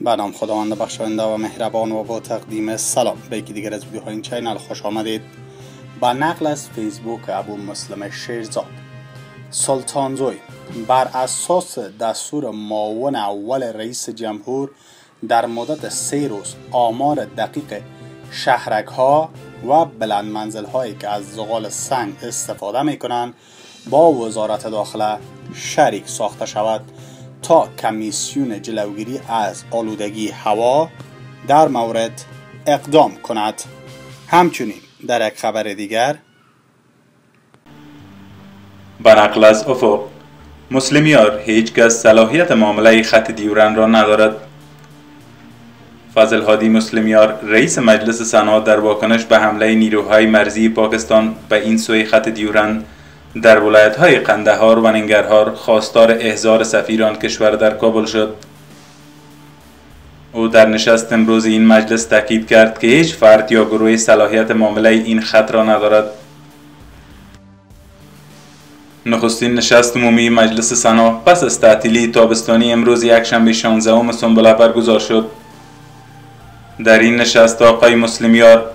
به نام خداوند بخشاینده و مهربان و با تقدیم سلام. به یکی دیگر از ویدیوهای این چینل خوش آمدید. با نقل از فیسبوک ابو مسلم شیرزاد. سلطانزوی بر اساس دستور معاون اول رئیس جمهور در مدت سه روز آمار دقیق شهرک ها و بلند منزل هایی که از زغال سنگ استفاده می کنند با وزارت داخله شریک ساخته شود. تا کمیسیون جلوگیری از آلودگی هوا در مورد اقدام کند. همچنین در یک خبر دیگر نقل از افق مسلمیار هیچ کس صلاحیت معامله خط دیورن را ندارد. فضل هادی مسلمیار رئیس مجلس سنا در واکنش به حمله نیروهای مرزی پاکستان به این سوی خط دیورن در ولایت های قندهار و ننگرهار خواستار احضار سفیران کشور در کابل شد. او در نشست امروز این مجلس تاکید کرد که هیچ فرد یا گروه صلاحیت معامله این خط را ندارد. نخستین نشست عمومی مجلس سنا پس از تعطیلی تابستانی امروز یکشنبه 16 سنبله برگزار شد. در این نشست آقای مسلمیار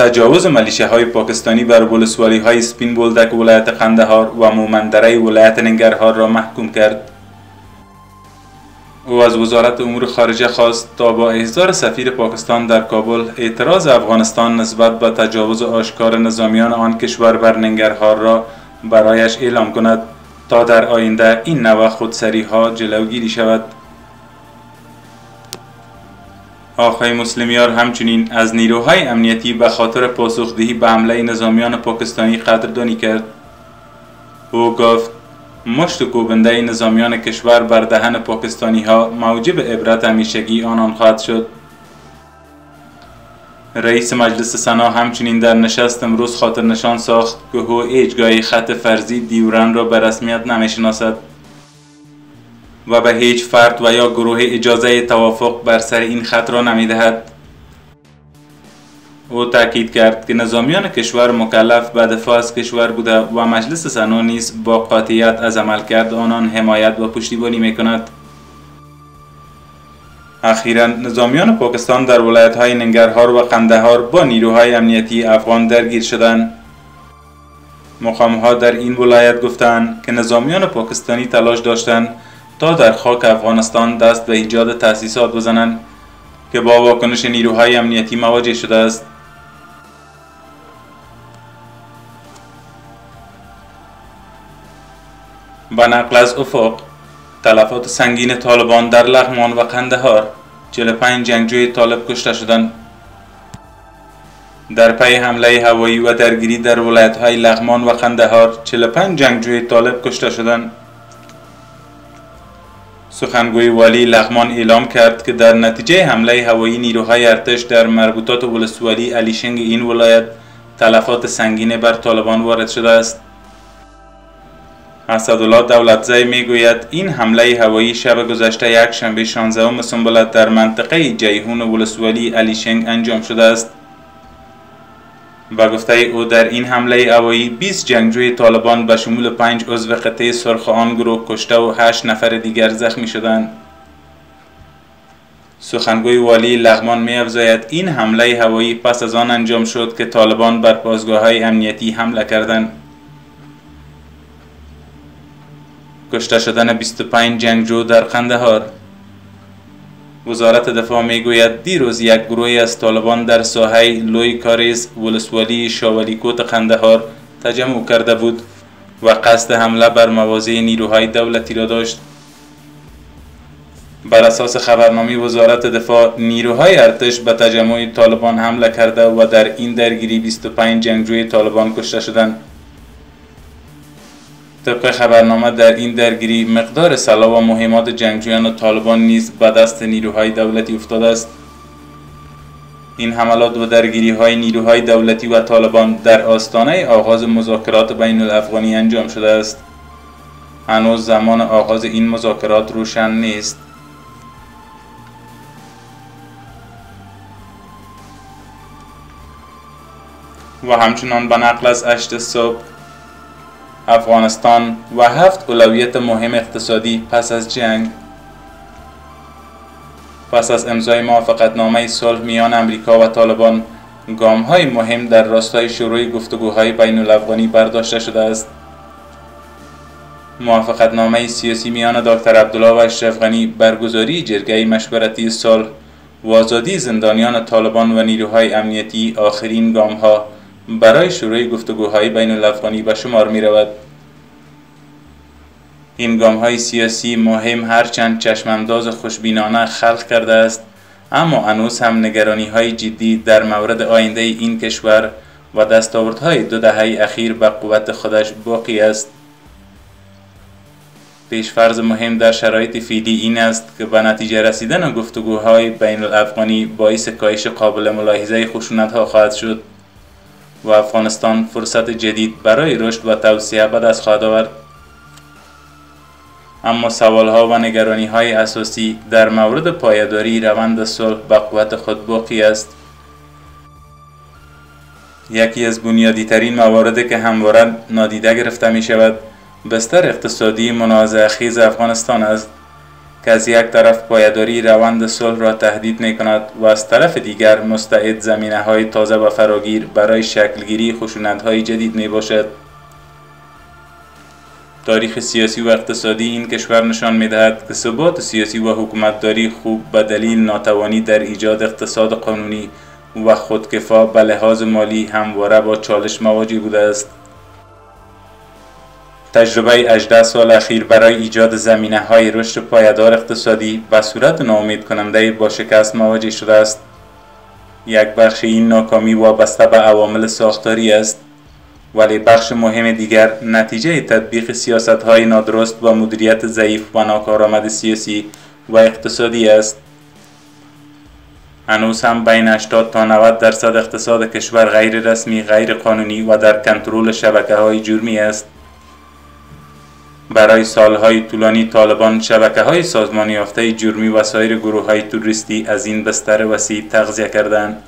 تجاوز ملیشه های پاکستانی بر ولسوالی های سپین بولدک ولایت قندهار و مومندره ولایت ننگرهار را محکوم کرد. او از وزارت امور خارجه خواست تا با احضار سفیر پاکستان در کابل اعتراض افغانستان نسبت به تجاوز آشکار نظامیان آن کشور بر ننگرهار را برایش اعلام کند تا در آینده این نوع خودسری ها جلوگیری شود. آقای مسلمیار همچنین از نیروهای امنیتی به خاطر پاسخدهی به حمله نظامیان پاکستانی قدردانی کرد. او گفت مشت کوبنده نظامیان کشور بر دهن پاکستانی ها موجب عبرت همیشگی آنان خواهد شد. رئیس مجلس سنا همچنین در نشست امروز خاطر نشان ساخت که او ایجگاه خط فرضی دیورن را به رسمیت نمی‌شناسد. و به هیچ فرد و یا گروه اجازه توافق بر سر این خط را نمی‌دهد. او تاکید کرد که نظامیان کشور مکلف به دفاع از کشور بوده و مجلس سنا نیز با قاطعیت از عملکرد آنان حمایت و پشتیبانی می کند اخیرا نظامیان پاکستان در ولایت های ننگرهار و قندهار با نیروهای امنیتی افغان درگیر شدند. مقام در این ولایت گفتند که نظامیان پاکستانی تلاش داشتند تا در خاک افغانستان دست به ایجاد تأسیسات بزنند که با واکنش نیروهای امنیتی مواجه شده است. به نقل از افق تلفات سنگین طالبان در لغمان و قندهار 45 جنگجوی طالب کشته شدند. در پی حمله هوایی و درگیری در ولایت های لغمان و قندهار 45 جنگجوی طالب کشته شدند. سخنگوی والی لغمان اعلام کرد که در نتیجه حمله هوایی نیروهای ارتش در مربوطات ولسوالی علیشنگ این ولایت تلفات سنگین بر طالبان وارد شده است. اسدالله دولتزی می‌گوید این حمله هوایی شب گذشته یک شنبه 16 سنبلت در منطقه جیهون ولسوالی علیشنگ انجام شده است. و گفته او در این حمله هوایی 20 جنگجوی طالبان به شمول 5 عضو قطعه سرخ آن گروه کشته و 8 نفر دیگر زخمی شدند. سخنگوی والی لغمان می افزاید این حمله هوایی پس از آن انجام شد که طالبان بر پاسگاه های امنیتی حمله کردند. کشته شدن 25 جنگجو در قندهار. وزارت دفاع می‌گوید دیروز یک گروهی از طالبان در ساحه لوی کاریز ولسوالی شاولیکوت قندهار تجمع کرده بود و قصد حمله بر مواضع نیروهای دولتی را داشت. بر اساس خبرنامه وزارت دفاع نیروهای ارتش به تجمع طالبان حمله کرده و در این درگیری 25 جنگجوی طالبان کشته شدند. طبق خبرنامه در این درگیری مقدار سلاح و مهمات جنگجویان و طالبان نیز به دست نیروهای دولتی افتاده است. این حملات و درگیری های نیروهای دولتی و طالبان در آستانه آغاز مذاکرات بین الافغانی انجام شده است. هنوز زمان آغاز این مذاکرات روشن نیست. و همچنان به نقل از اشت صبح افغانستان و هفت اولویت مهم اقتصادی پس از جنگ. پس از امضای موافقتنامه صلح میان امریکا و طالبان گام های مهم در راستای شروع گفتگوهای بین الافغانی برداشته شده است. موافقتنامه سیاسی میان دکتر عبدالله و اشرف غنی برگزاری جرگه مشورتی صلح و آزادی زندانیان طالبان و نیروهای امنیتی آخرین گام ها برای شروع گفتگوهای بین الافغانی به شمار می رود. این گام های سیاسی مهم هرچند چشمانداز خوشبینانه خلق کرده است اما انوس هم نگرانی های جدی در مورد آینده این کشور و دستاوردهای دو دهه اخیر به قوت خودش باقی است فرض مهم در شرایط فیدی این است که به نتیجه رسیدن گفتگوهای بین الافغانی باعث کاهش قابل ملاحظه خشونت ها خواهد شد و افغانستان فرصت جدید برای رشد و توسعه به دست خواهد آورد. اما سوال ها و نگرانی های اساسی در مورد پایداری روند صلح به قوت خود باقی است. یکی از بنیادی ترین مواردی که همواره نادیده گرفته می شود بستر اقتصادی منازع خیز افغانستان است. که از یک طرف پایداری روند صلح را تهدید می کند و از طرف دیگر مستعد زمینه های تازه و فراگیر برای شکلگیری خشونت های جدید می باشد. تاریخ سیاسی و اقتصادی این کشور نشان می دهد که ثبات سیاسی و حکومتداری خوب به دلیل ناتوانی در ایجاد اقتصاد قانونی و خودکفا به لحاظ مالی همواره با چالش مواجه بوده است. تجربه 18 سال اخیر برای ایجاد زمینه های رشد پایدار اقتصادی به صورت ناامید کننده با شکست مواجه شده است. یک بخش این ناکامی وابسته به عوامل ساختاری است ولی بخش مهم دیگر نتیجه تطبیق سیاست های نادرست و مدیریت ضعیف و ناکارآمد سیاسی و اقتصادی است. هنوز هم بین 80 تا 90 درصد اقتصاد کشور غیر رسمی، غیر قانونی و در کنترل شبکه های جرمی است. برای سالهای طولانی طالبان شبکه های سازمانی یافته جرمی و سایر گروه های توریستی از این بستر وسیع تغذیه کردند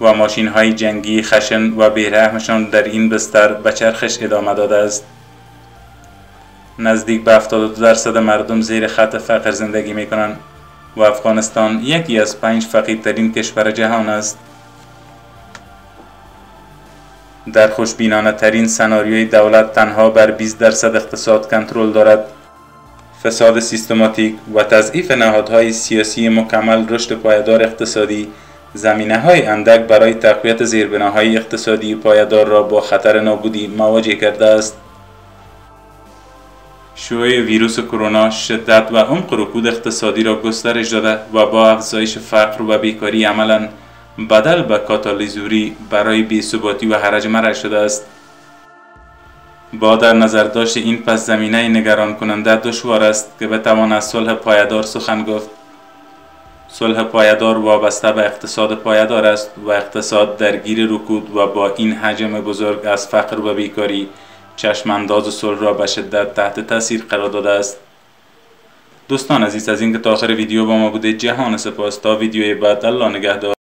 و ماشین های جنگی خشن و بیرحمشان در این بستر به چرخش ادامه داده است. نزدیک به 72 درصد مردم زیر خط فقر زندگی می کنند و افغانستان یکی از پنج فقیرترین کشور جهان است. در خوشبینانه ترین سناریوی دولت تنها بر 20 درصد اقتصاد کنترل دارد. فساد سیستماتیک و تضعیف نهادهای سیاسی مکمل رشد پایدار اقتصادی زمینه های اندک برای تقویت زیربناهای اقتصادی پایدار را با خطر نابودی مواجه کرده است. شیوع ویروس کرونا شدت و عمق رکود اقتصادی را گسترش داده و با افزایش فقر و بیکاری عملا بدل به کاتالیزوری برای بیثباتی و حرج مرج شده است. با در نظر داشت این پس زمینه نگران کننده دشوار است که بتوان از صلح پایدار سخن گفت. صلح پایدار وابسته به اقتصاد پایدار است و اقتصاد درگیر رکود و با این حجم بزرگ از فقر و بیکاری چشمانداز صلح را به شدت تحت تاثیر قرار داده است. دوستان عزیز از اینکه تا آخر ویدیو با ما بوده جهان سپاس. تا ویدیوی بعد الله نگهدار.